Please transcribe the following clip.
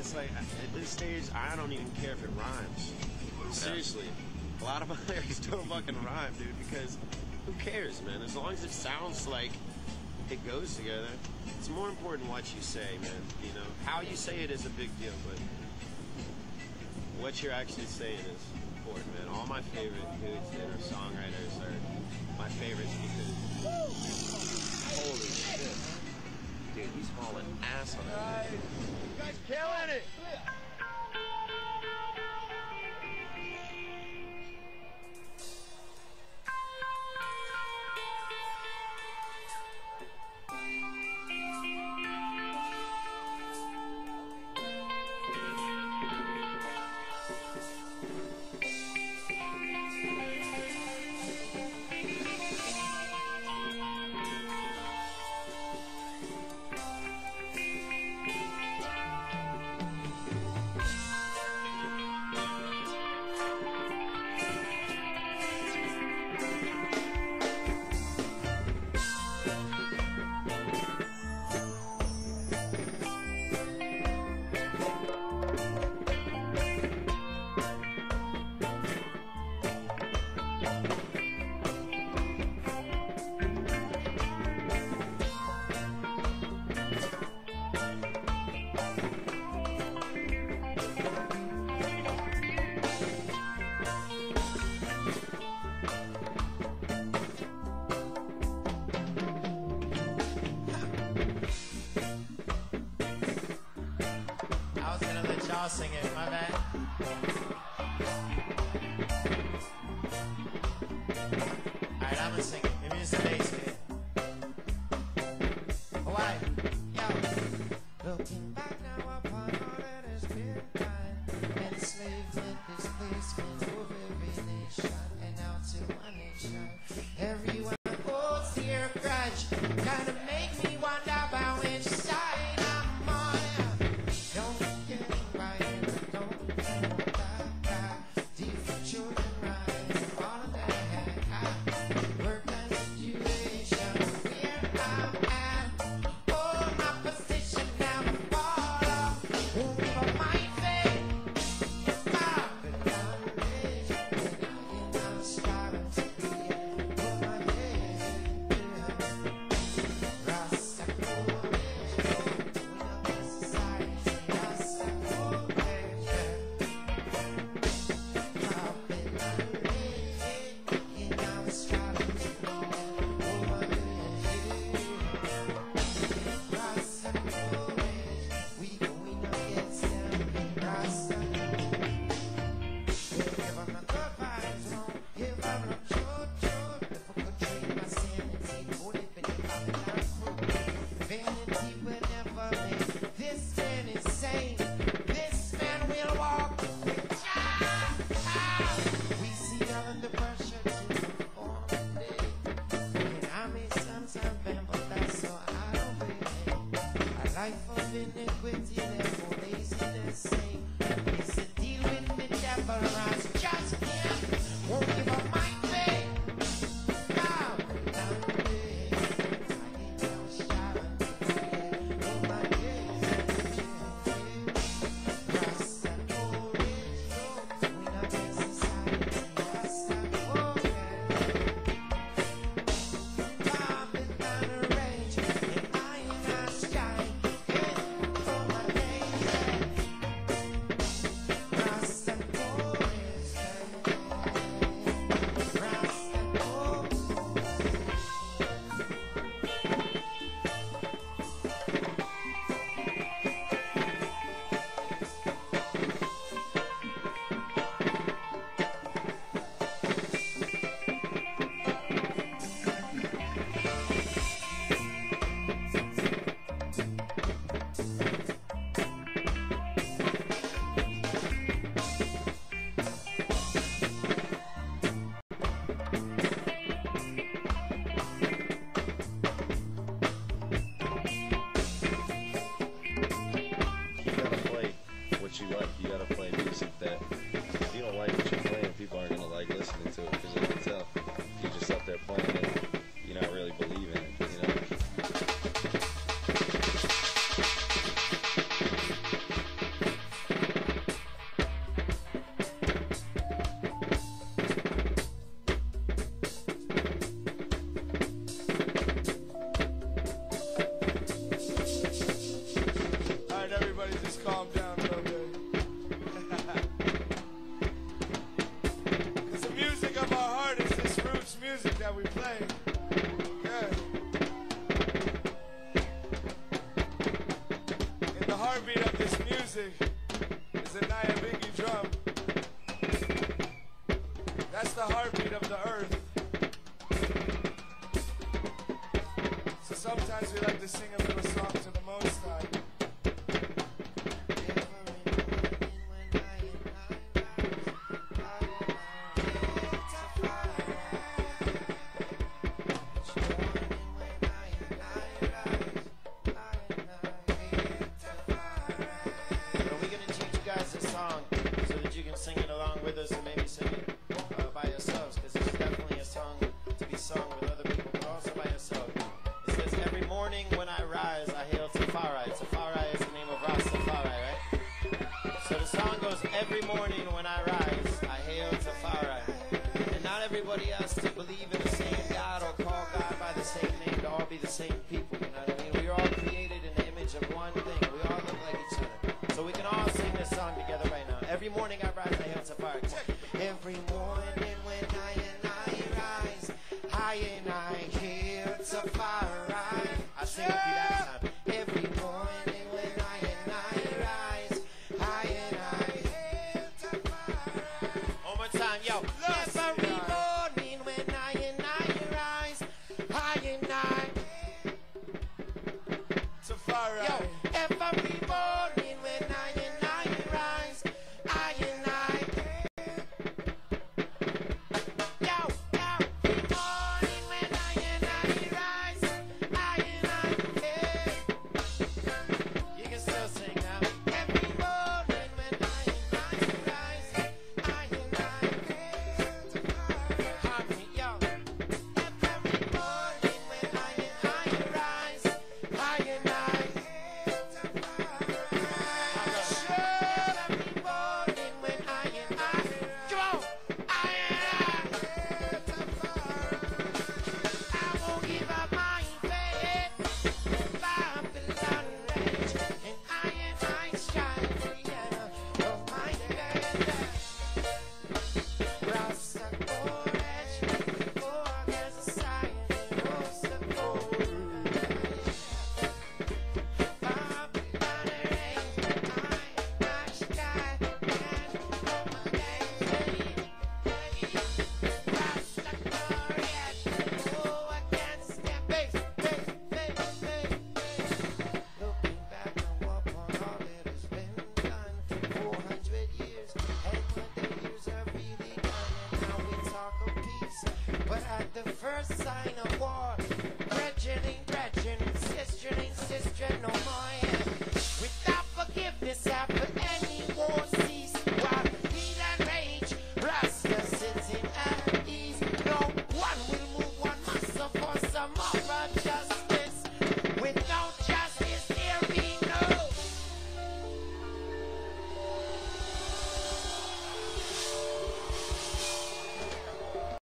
it's like at this stage, I don't even care if it rhymes. Seriously, a lot of my lyrics don't fucking rhyme, dude. Because who cares, man? As long as it sounds like it goes together, it's more important what you say, man. You know, how you say it is a big deal, but what you're actually saying is important, man. All my favorite dudes that are songwriters are my favorites because holy shit, dude, he's hauling ass on that. You guys killing it. Let sing it, my bad. Iniquity, therefore beat up this music. along with us and maybe sing it uh, by yourselves, because is definitely a song to be sung with other people, but also by yourself. It says, Every morning when I rise, I hail Tafari. Tafari is the name of Rastafari, right? So the song goes, Every morning when I rise. Every morning when I and I rise, I and I.